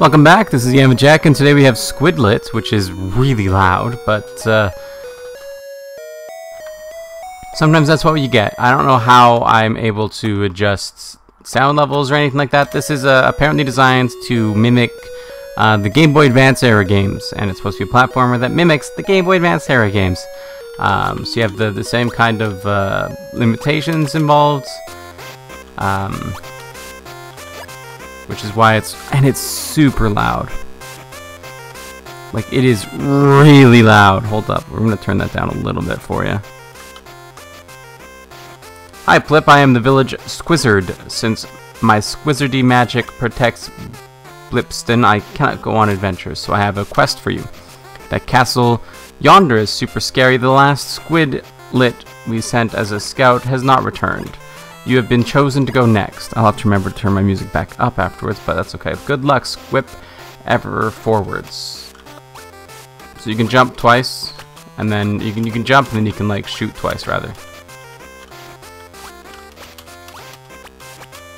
Welcome back, this is Yamajac, and today we have Squidlit, which is really loud, but uh, sometimes that's what you get. I don't know how I'm able to adjust sound levels or anything like that. This is uh, apparently designed to mimic uh, the Game Boy Advance era games, and it's supposed to be a platformer that mimics the Game Boy Advance era games. Um, so you have the, the same kind of uh, limitations involved. Um, which is why it's and it's super loud. Like it is really loud. Hold up, we're gonna turn that down a little bit for you. Hi Plip, I am the village Squizzard. Since my Squizzardy magic protects Blipston, I cannot go on adventures, so I have a quest for you. That castle yonder is super scary. The last squid lit we sent as a scout has not returned. You have been chosen to go next. I'll have to remember to turn my music back up afterwards, but that's okay. Good luck, Squip ever forwards. So you can jump twice, and then you can you can jump and then you can like shoot twice rather.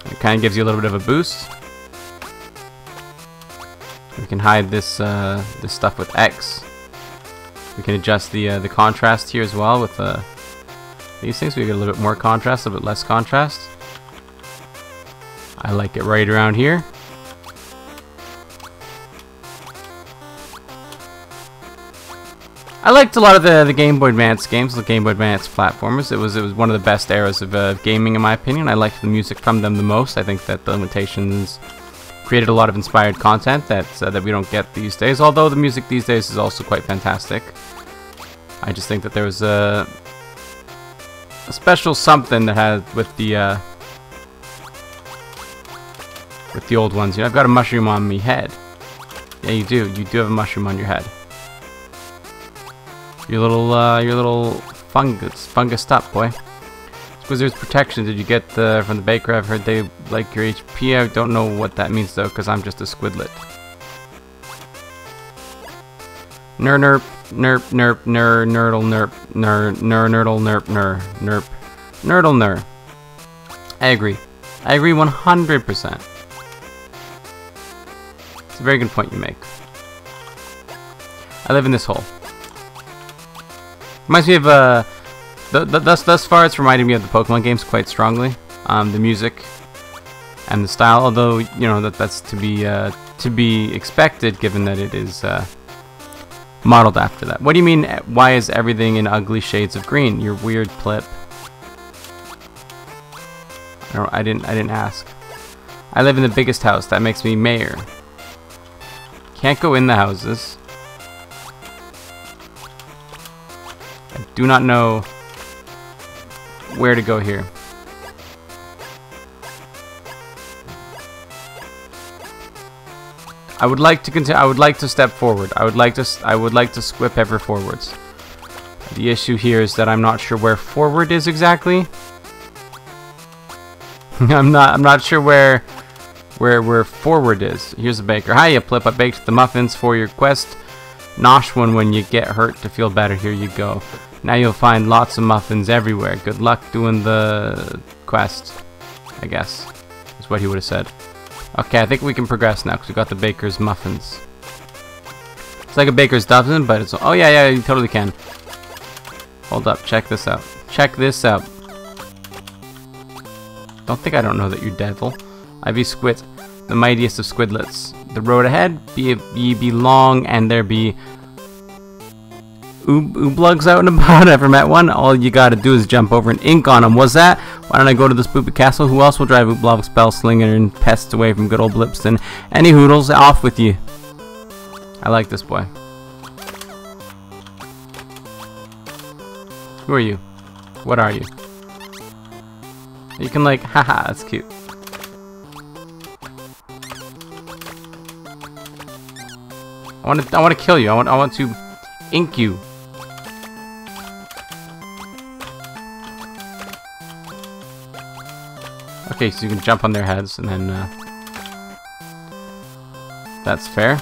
It kind of gives you a little bit of a boost. We can hide this uh, this stuff with X. We can adjust the uh, the contrast here as well with the uh, these things. We get a little bit more contrast, a little bit less contrast. I like it right around here. I liked a lot of the, the Game Boy Advance games, the Game Boy Advance platformers. It was it was one of the best eras of uh, gaming, in my opinion. I liked the music from them the most. I think that the limitations created a lot of inspired content that uh, that we don't get these days. Although the music these days is also quite fantastic. I just think that there was a a special something that had with the uh, with the old ones. You know, I've got a mushroom on me head. Yeah, you do. You do have a mushroom on your head. Your little, uh, your little fungus, fungus up, boy. Squizzard's protection. Did you get the from the baker? I've heard they like your HP. I don't know what that means though, because I'm just a squidlit. Ner nerp, nerp, nerp, ner, nerdle, nerp, ner, ner, nerdle, nerp, ner, nerp, nerdle, ner. I agree. I agree 100%. It's a very good point you make. I live in this hole. Reminds me of, uh, th th thus, thus far it's reminded me of the Pokemon games quite strongly. Um, the music and the style, although, you know, that that's to be, uh, to be expected given that it is, uh, modeled after that. What do you mean, why is everything in ugly shades of green? You're weird, Plip. I didn't I didn't ask. I live in the biggest house. That makes me mayor. Can't go in the houses. I do not know where to go here. I would like to continue. I would like to step forward. I would like to. I would like to squip ever forwards. The issue here is that I'm not sure where forward is exactly. I'm not. I'm not sure where, where where forward is. Here's a baker. Hiya, Plip. I baked the muffins for your quest. Nosh one when you get hurt to feel better. Here you go. Now you'll find lots of muffins everywhere. Good luck doing the quest. I guess is what he would have said. Okay, I think we can progress now because we got the baker's muffins. It's like a baker's dozen, but it's... Oh, yeah, yeah, you totally can. Hold up, check this out. Check this out. Don't think I don't know that you're devil. I be Squid, the mightiest of squidlits. The road ahead, be ye be long, and there be ooblugs out and about. Ever met one? All you gotta do is jump over and ink on them. Was that? Why don't I go to the spoopy castle? Who else will drive ooblog spell slinger and pests away from good old Blipston? Any hoodles, off with you. I like this boy. Who are you? What are you? You can like, haha, that's cute. I want to, I want to kill you. I want, I want to ink you. Okay, so you can jump on their heads and then... Uh, that's fair.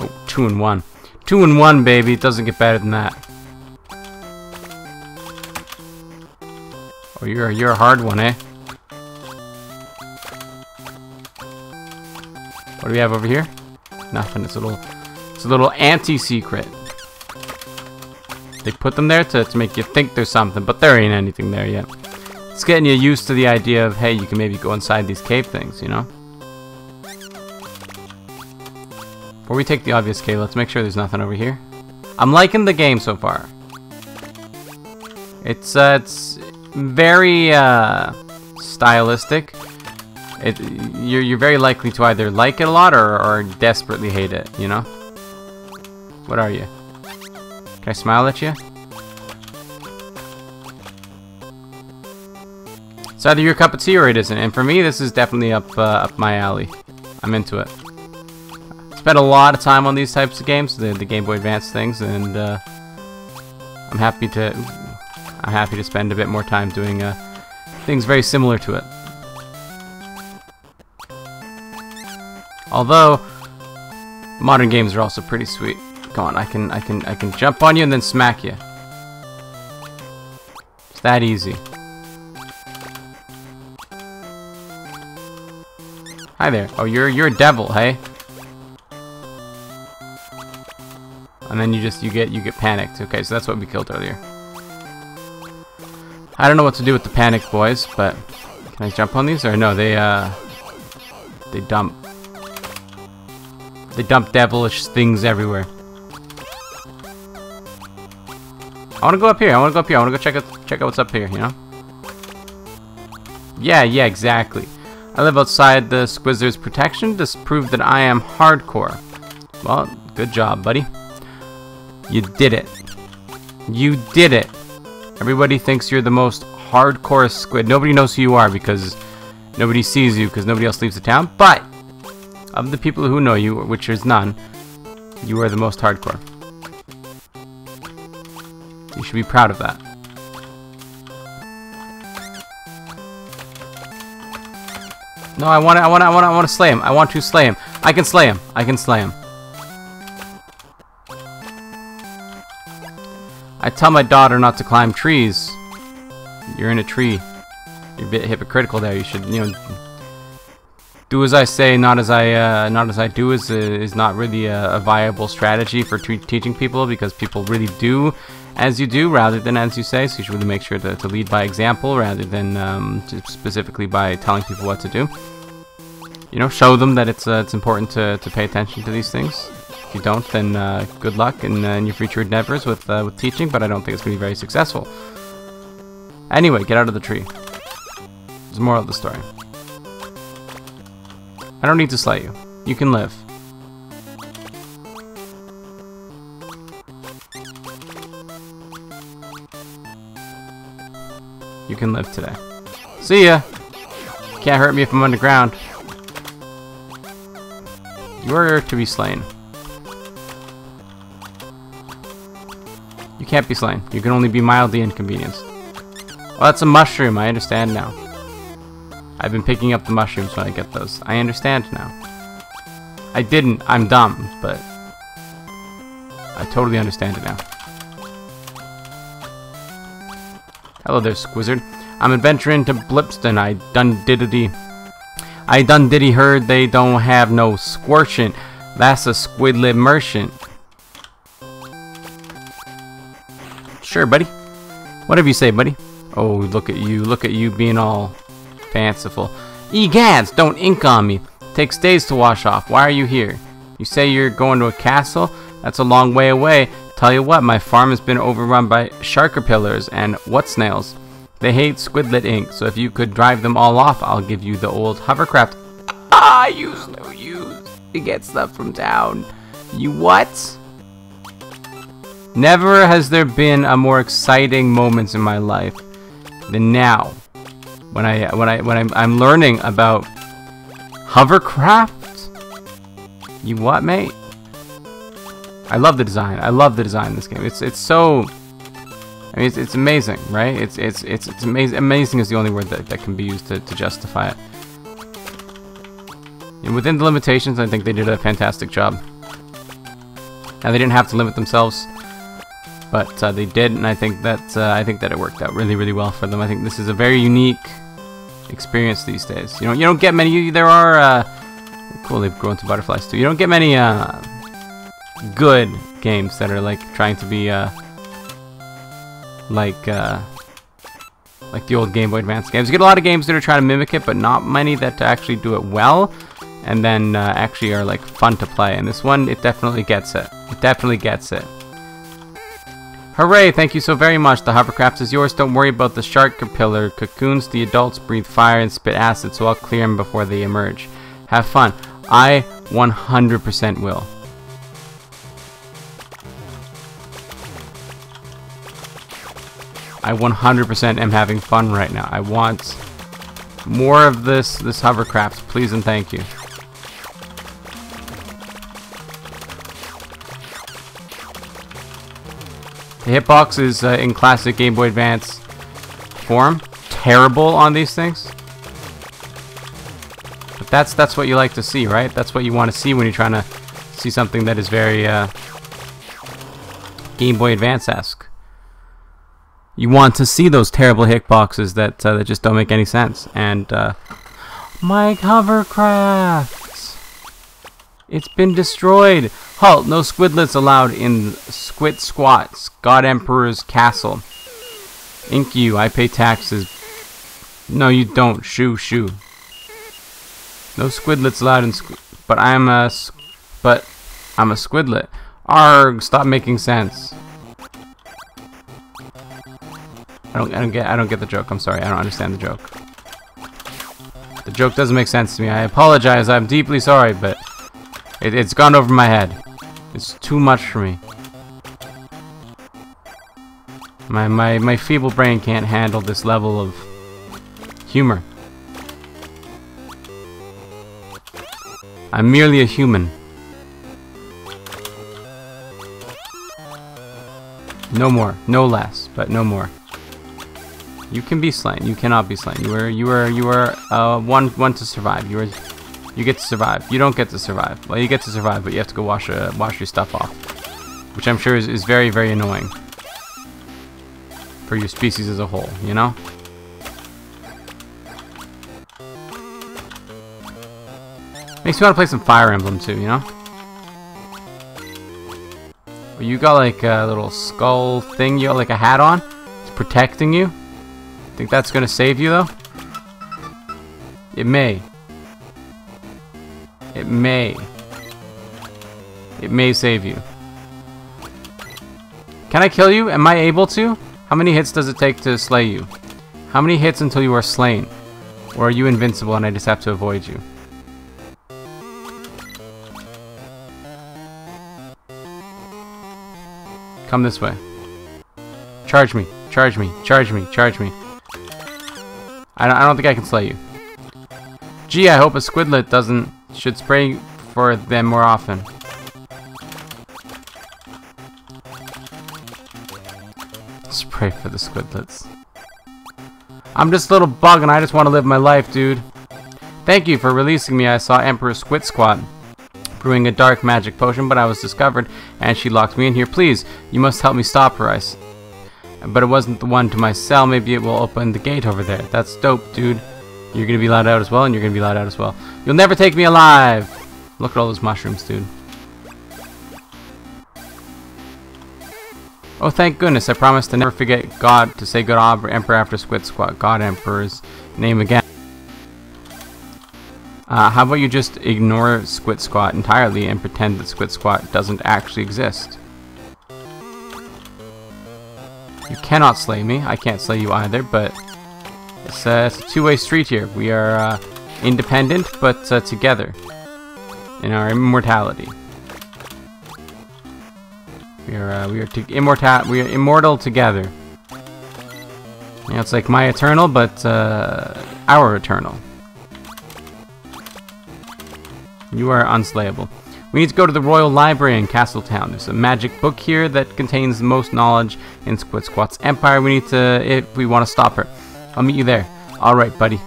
Oh, two and one. Two and one, baby. It doesn't get better than that. Oh, you're, you're a hard one, eh? What do we have over here? Nothing. It's a little, it's a little anti-secret. They put them there to, to make you think there's something, but there ain't anything there yet. It's getting you used to the idea of, hey, you can maybe go inside these cave things, you know? Before we take the obvious cave, let's make sure there's nothing over here. I'm liking the game so far. It's, uh, it's very, uh, stylistic. It, you're, you're very likely to either like it a lot or, or desperately hate it, you know? What are you? Can I smile at you? It's either your cup of tea or it isn't, and for me, this is definitely up uh, up my alley. I'm into it. Spent a lot of time on these types of games, the, the Game Boy Advance things, and uh, I'm happy to I'm happy to spend a bit more time doing uh, things very similar to it. Although modern games are also pretty sweet. Come on, I can I can I can jump on you and then smack you. It's that easy. Hi there. Oh, you're you're a devil, hey? And then you just you get you get panicked. Okay, so that's what we killed earlier. I don't know what to do with the panic boys, but can I jump on these or no? They uh they dump they dump devilish things everywhere. I want to go up here. I want to go up here. I want to go check out check out what's up here. You know? Yeah, yeah, exactly. I live outside the Squizzard's protection to prove that I am hardcore. Well, good job, buddy. You did it. You did it. Everybody thinks you're the most hardcore squid. Nobody knows who you are because nobody sees you because nobody else leaves the town. But of the people who know you, which is none, you are the most hardcore. You should be proud of that. No, I want to, I want to, I want to, I want to slay him. I want to slay him. I can slay him. I can slay him. I tell my daughter not to climb trees. You're in a tree. You're a bit hypocritical there. You should, you know, do as I say, not as I, uh, not as I do is, uh, is not really a, a viable strategy for teaching people because people really do as you do rather than as you say. So you should really make sure to, to lead by example rather than um, specifically by telling people what to do. You know, show them that it's uh, it's important to, to pay attention to these things. If you don't, then uh, good luck in, uh, in, your future endeavors with uh, with teaching. But I don't think it's going to be very successful. Anyway, get out of the tree. There's more of the story. I don't need to slay you. You can live. You can live today. See ya! Can't hurt me if I'm underground. You are to be slain. You can't be slain. You can only be mildly inconvenienced. Well, that's a mushroom. I understand now. I've been picking up the mushrooms when I get those. I understand now. I didn't. I'm dumb, but I totally understand it now. Hello there, Squizzard. I'm adventuring to Blipston. I done diddity. I done diddy heard they don't have no squirtion. That's a squidlit merchant. Sure, buddy. Whatever you say, buddy. Oh, look at you. Look at you being all fanciful. Egads, don't ink on me. Takes days to wash off. Why are you here? You say you're going to a castle? That's a long way away. Tell you what, my farm has been overrun by sharkerpillars and what snails. They hate squidlit ink, so if you could drive them all off, I'll give you the old hovercraft. Ah, use no use to get stuff from town. You what? Never has there been a more exciting moments in my life than now. When I when I when I'm, I'm learning about hovercraft. You what, mate? I love the design. I love the design in this game. It's it's so. I mean, it's, it's amazing, right? It's it's it's it's amazing. Amazing is the only word that, that can be used to, to justify it. And within the limitations, I think they did a fantastic job. Now they didn't have to limit themselves, but uh, they did, and I think that uh, I think that it worked out really really well for them. I think this is a very unique experience these days. You know, you don't get many. There are. Uh, Cool, They've grown into butterflies too. You don't get many uh, good games that are like trying to be uh, like uh, like the old Game Boy Advance games. You get a lot of games that are trying to mimic it, but not many that actually do it well, and then uh, actually are like fun to play. And this one, it definitely gets it. It definitely gets it. Hooray! Thank you so very much. The hovercraft is yours. Don't worry about the shark caterpillar cocoons. The adults breathe fire and spit acid, so I'll clear them before they emerge. Have fun. I 100% will. I 100% am having fun right now. I want more of this this hovercraft, please and thank you. The hitbox is uh, in classic Game Boy Advance form. Terrible on these things. But that's that's what you like to see, right? That's what you want to see when you're trying to see something that is very uh, Game Boy Advance-esque. You want to see those terrible hitboxes that uh, that just don't make any sense. And uh, my hovercraft, it's been destroyed. Halt! No squidlits allowed in Squid Squats, God Emperor's castle. Ink you, I pay taxes. No, you don't. Shoo, shoo. No squidlits allowed in squ but I'm a but I'm a squidlit. Arg, stop making sense. I don't I don't get I don't get the joke. I'm sorry. I don't understand the joke. The joke doesn't make sense to me. I apologize. I'm deeply sorry, but it, it's gone over my head. It's too much for me. My my my feeble brain can't handle this level of humor. I'm merely a human. No more, no less, but no more. You can be slain. You cannot be slain. You are you are you are uh, one one to survive. You are you get to survive. You don't get to survive. Well, you get to survive, but you have to go wash uh, wash your stuff off, which I'm sure is, is very very annoying for your species as a whole. You know. Makes me want to play some Fire Emblem too, you know? You got like a little skull thing, you got like a hat on? It's protecting you? Think that's gonna save you though? It may. It may. It may save you. Can I kill you? Am I able to? How many hits does it take to slay you? How many hits until you are slain? Or are you invincible and I just have to avoid you? Come this way. Charge me. Charge me. Charge me. Charge me. I don't, think I can slay you. Gee, I hope a squidlit doesn't... Should spray for them more often. Spray for the squidlits. I'm just a little bug and I just want to live my life, dude. Thank you for releasing me. I saw Emperor Squid Squat brewing a dark magic potion, but I was discovered, and she locked me in here. Please, you must help me stop her. I s but it wasn't the one to my cell. Maybe it will open the gate over there. That's dope, dude. You're gonna be allowed out as well, and you're gonna be allowed out as well. You'll never take me alive! Look at all those mushrooms, dude. Oh, thank goodness. I promised to never forget God to say good Emperor after Squid Squat. God Emperor's name again. Uh, how about you just ignore Squid Squat entirely and pretend that Squid Squat doesn't actually exist? You cannot slay me. I can't slay you either, but it's, uh, it's a two-way street here. We are uh, independent, but uh, together in our immortality. We are uh, we are immortal we are immortal together. You know, it's like my eternal, but uh, our eternal. You are unslayable. We need to go to the Royal Library in Castletown. There's a magic book here that contains the most knowledge in Squid Squat's empire. We need to, if we want to stop her. I'll meet you there. Alright, buddy.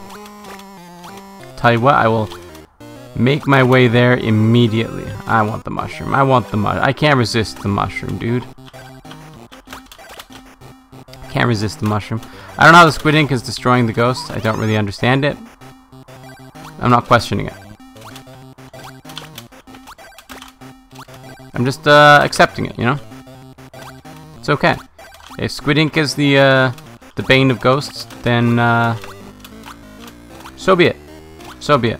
Tell you what, I will make my way there immediately. I want the mushroom. I want the mushroom. I can't resist the mushroom, dude. Can't resist the mushroom. I don't know how the squid ink is destroying the ghost. I don't really understand it. I'm not questioning it. I'm just uh, accepting it, you know? It's okay. If Squid Ink is the uh, the bane of ghosts, then uh, so be it. So be it.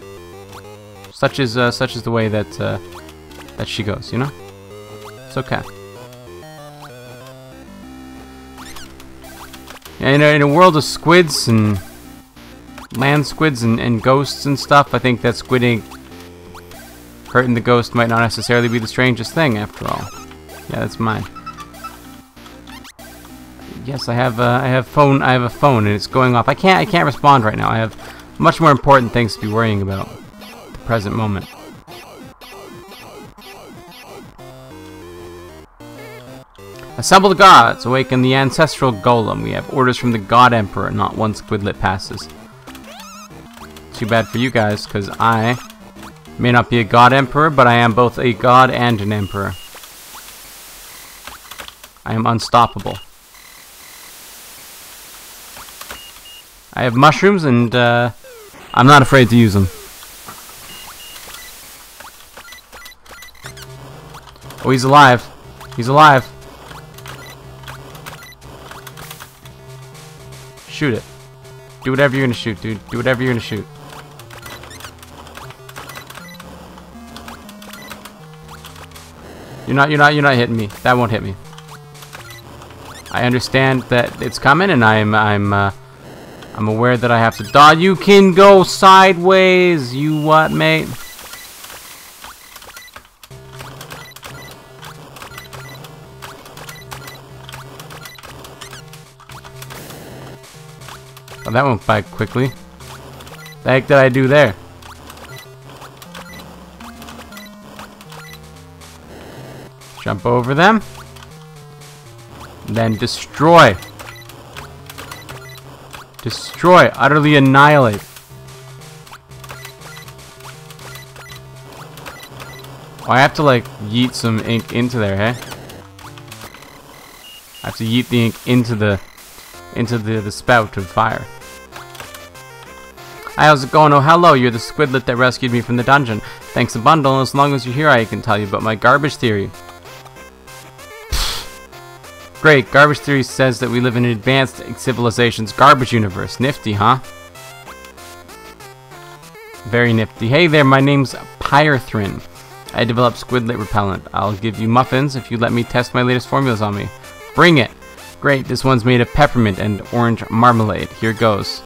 Such is uh, such is the way that uh, that she goes, you know? It's okay. And in a world of squids and land squids and, and ghosts and stuff, I think that Squid Ink hurting the ghost might not necessarily be the strangest thing, after all. Yeah, that's mine. Yes, I have. Uh, I have phone. I have a phone, and it's going off. I can't. I can't respond right now. I have much more important things to be worrying about. The present moment. Assemble the gods, awaken the ancestral golem. We have orders from the God Emperor, not one squidlit passes. Too bad for you guys, because I may not be a God Emperor, but I am both a God and an Emperor. I am unstoppable. I have mushrooms, and uh, I'm not afraid to use them. Oh, he's alive. He's alive. Shoot it. Do whatever you're gonna shoot, dude. Do whatever you're gonna shoot. You're not, you're not, you're not hitting me. That won't hit me. I understand that it's coming, and I'm, I'm, uh, I'm aware that I have to dodge. You can go sideways. You what, mate? Oh, that went by quickly. The heck did I do there? Jump over them. Then destroy. Destroy. Utterly annihilate. Oh, I have to like yeet some ink into there, hey? I have to yeet the ink into the into the, the spout of fire. Hi, how's it going? Oh, hello, you're the squidlit that rescued me from the dungeon. Thanks a bundle, as long as you're here I can tell you about my garbage theory. Great, garbage theory says that we live in an advanced civilization's garbage universe. Nifty, huh? Very nifty. Hey there, my name's Pyrethrin. I developed squidlit repellent. I'll give you muffins if you let me test my latest formulas on me. Bring it! Great, this one's made of peppermint and orange marmalade. Here goes.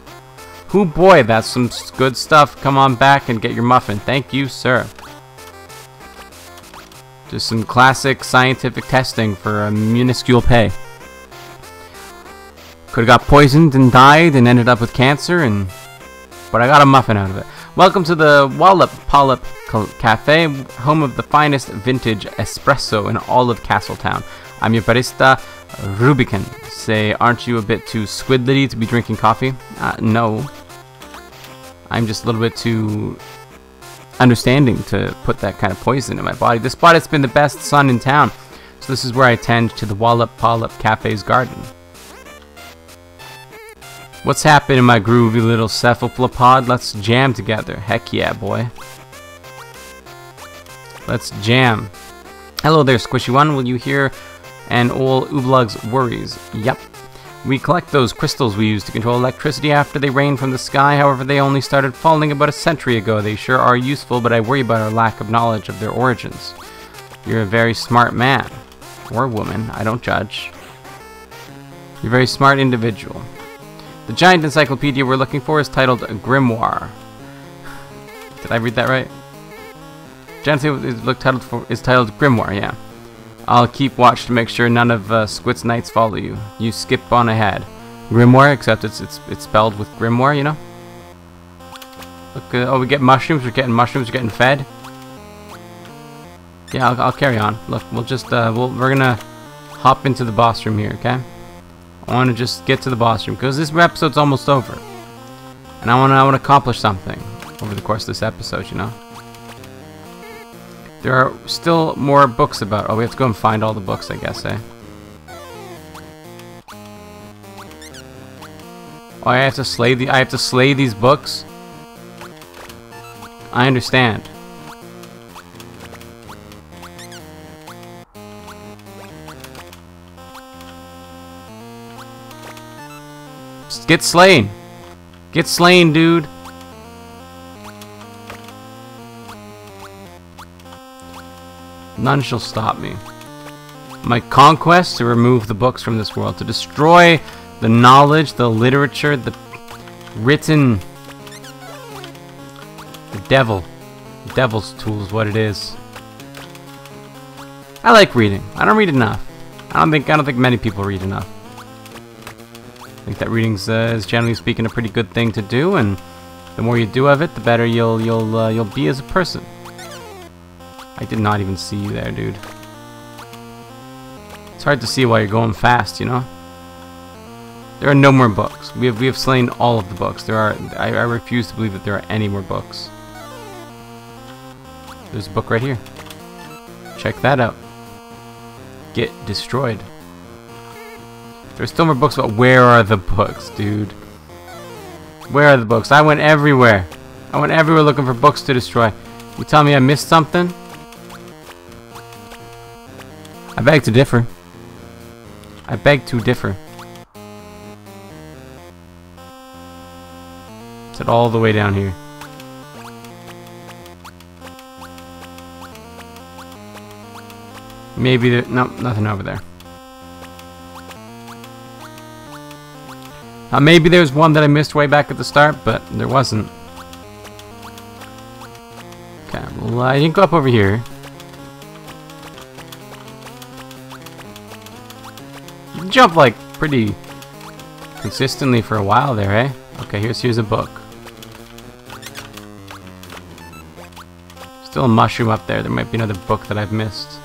Whoo boy, that's some good stuff. Come on back and get your muffin. Thank you, sir. Just some classic scientific testing for a minuscule pay. Could have got poisoned and died and ended up with cancer, and but I got a muffin out of it. Welcome to the Wallop Polyp Cafe, home of the finest vintage espresso in all of Castletown. I'm your barista, Rubicon. Say, aren't you a bit too squidlety to be drinking coffee? Uh, no. I'm just a little bit too understanding to put that kind of poison in my body. This spot has been the best sun in town, so this is where I tend to the Wallop Polyp Cafe's garden. What's happening, my groovy little cephalopod? Let's jam together. Heck yeah, boy. Let's jam. Hello there, Squishy One. Will you hear and all Ooblug's worries? Yep. We collect those crystals we use to control electricity after they rain from the sky, however they only started falling about a century ago. They sure are useful, but I worry about our lack of knowledge of their origins. You're a very smart man. Or woman, I don't judge. You're a very smart individual. The giant encyclopedia we're looking for is titled Grimoire. Did I read that right? Giant is titled, for, is titled Grimoire, yeah. I'll keep watch to make sure none of uh, Squid's knights follow you. You skip on ahead. Grimoire, except it's it's it's spelled with Grimoire, you know. Look, uh, oh, we get mushrooms. We're getting mushrooms. We're getting fed. Yeah, I'll, I'll carry on. Look, we'll just uh, we'll we're gonna hop into the boss room here, okay? I want to just get to the boss room because this episode's almost over, and I want I want to accomplish something over the course of this episode, you know. There are still more books about... Oh, we have to go and find all the books, I guess, eh? Oh, I have to slay the... I have to slay these books? I understand. Get slain! Get slain, dude! None shall stop me. My conquest to remove the books from this world, to destroy the knowledge, the literature, the written... The devil. The devil's tool is what it is. I like reading. I don't read enough. I don't think I don't think many people read enough. I think that reading's uh, is generally speaking a pretty good thing to do, and the more you do of it, the better you'll you'll uh, you'll be as a person. I did not even see you there, dude. It's hard to see while you're going fast, you know. There are no more books. We have we have slain all of the books. There are. I, I refuse to believe that there are any more books. There's a book right here. Check that out. Get destroyed. There's still more books, but where are the books, dude? Where are the books? I went everywhere. I went everywhere looking for books to destroy. You tell me I missed something? I beg to differ. I beg to differ. Set all the way down here. Maybe there... No, nothing over there. Uh, maybe there's one that I missed way back at the start, but there wasn't. Okay, well, I didn't go up over here. Jump, like, pretty consistently for a while there, eh? Okay, here's, here's a book. Still a mushroom up there. There might be another book that I've missed.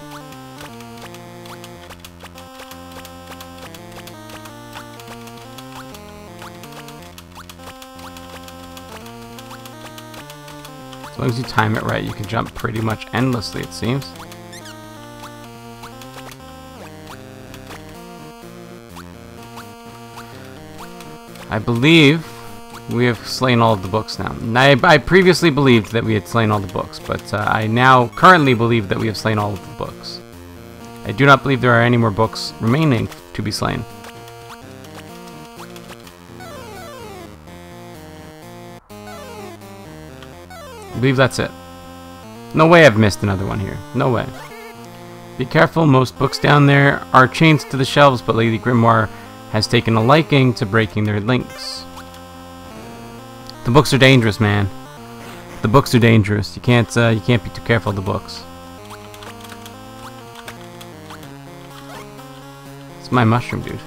As long as you time it right, you can jump pretty much endlessly, it seems. I believe we have slain all of the books now. I, I previously believed that we had slain all the books, but uh, I now currently believe that we have slain all of the books. I do not believe there are any more books remaining to be slain. I believe that's it. No way I've missed another one here. No way. Be careful, most books down there are chained to the shelves, but Lady Grimoire has taken a liking to breaking their links. The books are dangerous, man. The books are dangerous. You can't uh, you can't be too careful of the books. It's my mushroom, dude.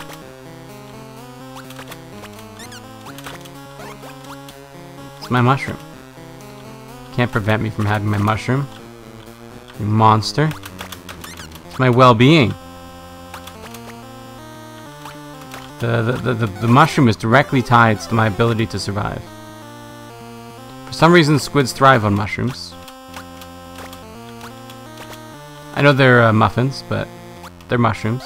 It's my mushroom. Can't prevent me from having my mushroom. You monster. It's my well-being. The, the, the, the, mushroom is directly tied to my ability to survive. For some reason, squids thrive on mushrooms. I know they're uh, muffins, but they're mushrooms.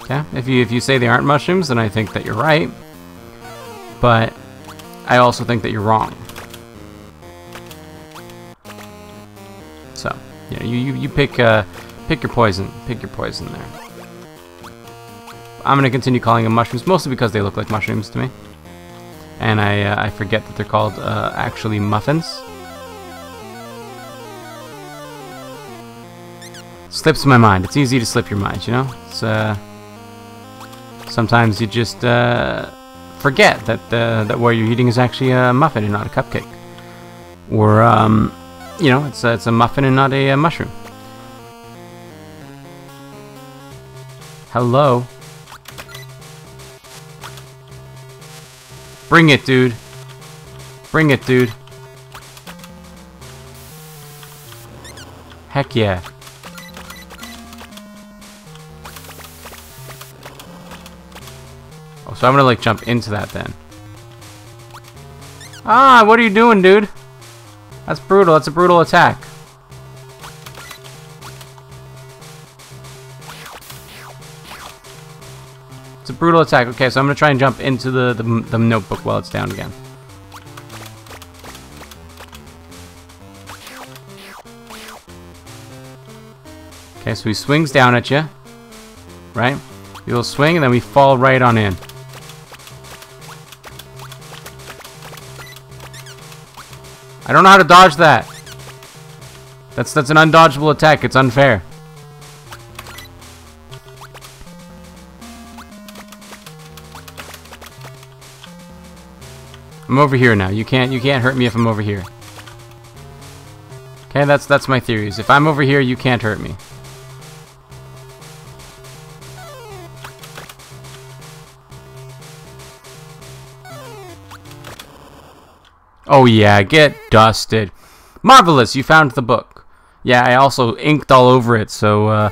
Okay, if you if you say they aren't mushrooms, then I think that you're right. But I also think that you're wrong. Yeah, you you, you pick uh, pick your poison. Pick your poison there. I'm gonna continue calling them mushrooms, mostly because they look like mushrooms to me, and I uh, I forget that they're called uh, actually muffins. Slips my mind. It's easy to slip your mind, you know. It's uh, sometimes you just uh, forget that uh, that what you're eating is actually a muffin and not a cupcake, or um, you know, it's a, it's a muffin and not a, a mushroom. Hello. Bring it, dude. Bring it, dude. Heck yeah. Oh, so I'm gonna like jump into that then. Ah, what are you doing, dude? That's brutal. That's a brutal attack. It's a brutal attack. Okay, so I'm gonna try and jump into the, the, the notebook while it's down again. Okay, so he swings down at you. right? A little swing, and then we fall right on in. I don't know how to dodge that. That's that's an undodgeable attack. It's unfair. I'm over here now. You can't you can't hurt me if I'm over here. Okay, that's that's my theories. If I'm over here, you can't hurt me. Oh yeah, get dusted. Marvelous, you found the book. Yeah, I also inked all over it, so uh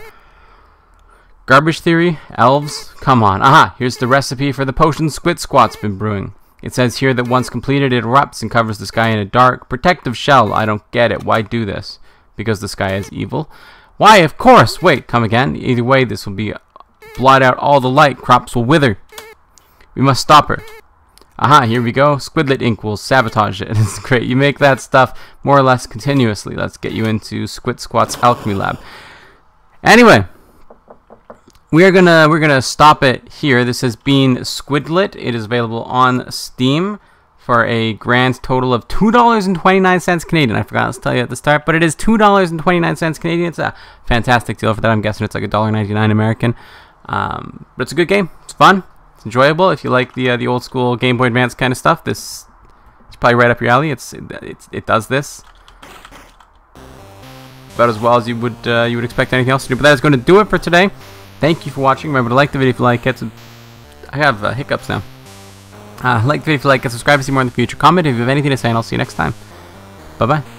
Garbage theory? Elves? Come on. Aha, here's the recipe for the potion Squid Squat's been brewing. It says here that once completed, it erupts and covers the sky in a dark, protective shell. I don't get it. Why do this? Because the sky is evil? Why, of course! Wait, come again? Either way, this will be blot out all the light. Crops will wither. We must stop her. Aha, here we go. Squidlit ink will sabotage it. It's great. You make that stuff more or less continuously. Let's get you into Squid Squat's alchemy lab. Anyway, we are gonna we're gonna stop it here. This has been Squidlit. It is available on Steam for a grand total of two dollars and twenty nine cents Canadian. I forgot to tell you at the start, but it is two dollars and twenty nine cents Canadian. It's a fantastic deal for that. I'm guessing it's like a dollar ninety nine American. Um, but it's a good game. It's fun. It's enjoyable. If you like the uh, the old school Game Boy Advance kind of stuff, this it's probably right up your alley. It's it, it, does this about as well as you would uh, you would expect anything else to do. But that is going to do it for today. Thank you for watching. Remember to like the video if you like it. I have uh, hiccups now. Uh, like the video if you like it. Subscribe to see more in the future. Comment if you have anything to say, and I'll see you next time. Bye-bye.